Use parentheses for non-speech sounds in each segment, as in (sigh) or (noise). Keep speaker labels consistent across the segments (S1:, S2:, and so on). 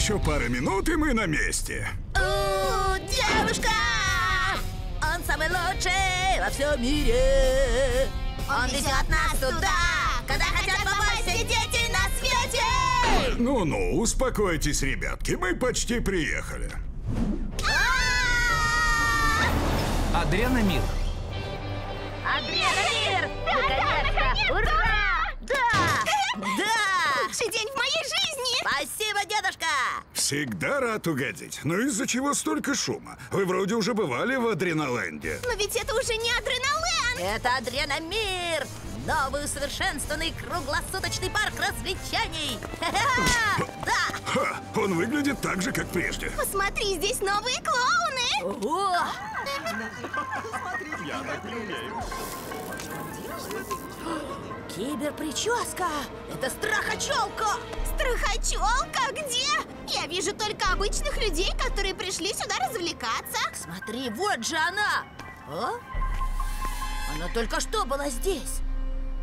S1: Еще пара минут, и мы на месте.
S2: Девушка! Он самый лучший во всем мире. Он везет нас туда, куда хотят попасть все дети на свете.
S1: Ну-ну, успокойтесь, ребятки, мы почти приехали.
S3: Адреналин.
S2: Адреналин! Наконец-то!
S1: Всегда рад угодить. Но из-за чего столько шума? Вы вроде уже бывали в Адреналенде.
S4: Но ведь это уже не адреналин!
S2: Это Адренамир! Новый усовершенствованный круглосуточный парк развлечений! Да!
S1: Ха, он выглядит так же, как прежде.
S4: Посмотри, здесь новые клоуны!
S2: Ого! Киберприческа! Это страхочелка!
S4: Страхочелка где? Я вижу только обычных людей, которые пришли сюда развлекаться.
S2: Смотри, вот же она! А? Она только что была здесь.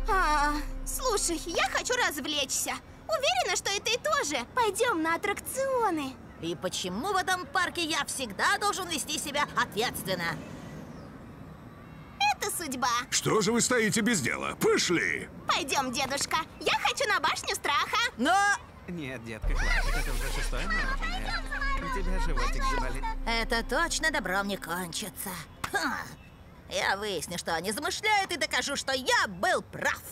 S4: А, слушай, я хочу развлечься. Уверена, что и ты тоже. Пойдем на аттракционы.
S2: И почему в этом парке я всегда должен вести себя ответственно?
S4: Это судьба.
S1: Что же вы стоите без дела? Пошли!
S4: Пойдем, дедушка. Я хочу на башню страха.
S2: Но
S3: Нет, детка, хватит, это уже шестое мороженое. У тебя животик заболит.
S2: это точно добром не кончится. Ха. Я выясню, что они замышляют, и докажу, что я был прав.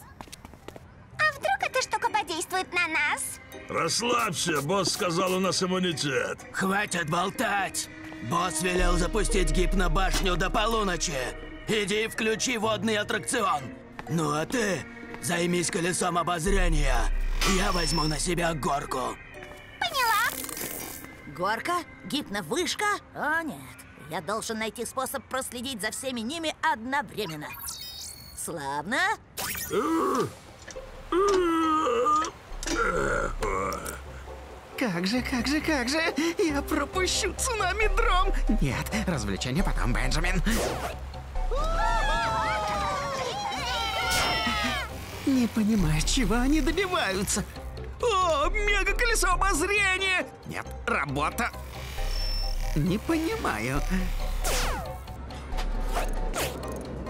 S4: А вдруг эта штука подействует на нас?
S5: Расслабься, босс сказал, у нас иммунитет.
S6: Хватит болтать! Босс велел запустить гипнобашню до полуночи. Иди включи водный аттракцион. Ну а ты займись колесом обозрения. Я возьму на себя горку.
S4: Поняла.
S2: Горка? Гипновышка? О, нет. Я должен найти способ проследить за всеми ними одновременно. Славно.
S7: Как же, как же, как же! Я пропущу цунами-дром! Нет, развлечение потом, Бенджамин. Не понимаю, чего они добиваются. О, мега-колесо обозрения! Нет, работа. Не понимаю.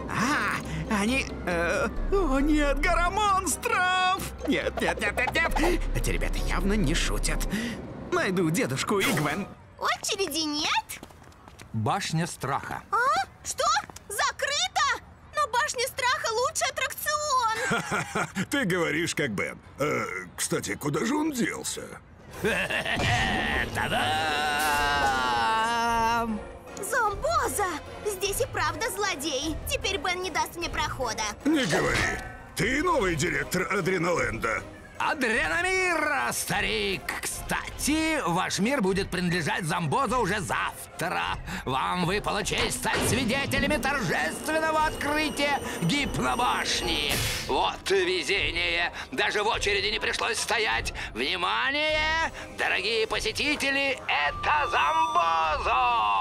S7: А, они... э, о, нет, гора монстров! Нет, нет, нет, нет, нет! Эти ребята явно не шутят. Найду дедушку и Гвен.
S4: Очереди нет?
S3: Башня страха.
S4: А? Что? Закрыто? Но башня страха лучший аттракцион. (laughs)
S1: Ты говоришь как Бен. Э, кстати, куда же он делся? (laughs)
S6: Та-дам!
S4: Зомбоза! Здесь и правда злодей. Теперь Бен не даст мне прохода.
S1: Не говори. Ты новый директор Адреналенда.
S3: Адренамир, старик! Кстати, ваш мир будет принадлежать Замбоза уже завтра. Вам выпала честь стать свидетелями торжественного открытия гипнобашни. Вот везение! Даже в очереди не пришлось стоять. Внимание, дорогие посетители, это Замбозо!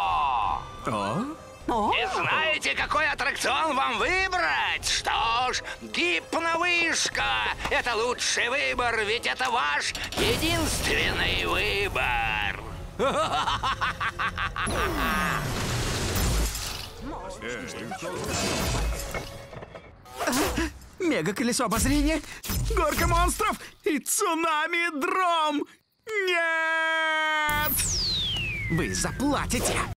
S3: Не знаете, какой аттракцион вам выбрать? Что ж, гипновышка – это лучший выбор, ведь это ваш единственный выбор. (laughs)
S7: Мега-колесо обозрения, горка монстров и цунами-дром! Нет! Вы заплатите!